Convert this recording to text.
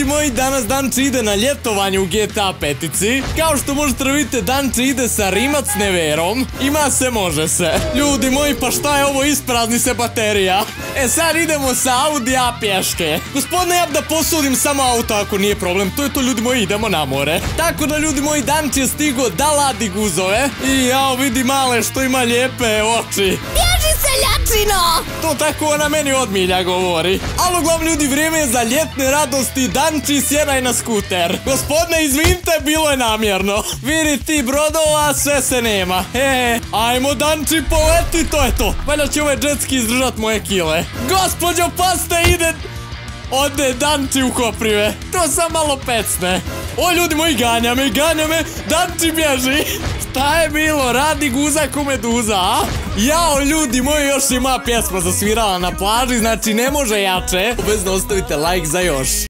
ljudi moji, danas Danče ide na ljetovanje u GTA petici. Kao što možete da vidite, Danče ide sa Rimac Neverom. Ima se, može se. Ljudi moji, pa šta je ovo, isprazni se baterija. E sad idemo sa Audi A pješke. Gospodine, ja da posudim samo auto ako nije problem. To je to, ljudi moji, idemo na more. Tako da, ljudi moji, Danče je stigo da ladi guzove. I jao, vidi male što ima lijepe oči. Bježi seljačino! To tako ona meni odmilja govori. Uglavnom ljudi, vrijeme je za ljetne radosti. Danči, sjedaj na skuter. Gospodine, izvinite, bilo je namjerno. Vidi ti brodova, sve se nema. E, ajmo Danči, poleti, to je to. Valjda će ovaj džetski izdržat moje kile. Gospodjo, paste, ide... Ode Danči u koprive. To sam malo pecne. O, ljudi moji, ganja me, ganja me. Danči bježi. Šta je bilo? Radi guzak u meduza, a? Jao, ljudi moji, još ima pjesma zasvirala na plaži, znači ne može jače. Obvezno ostavite like za još.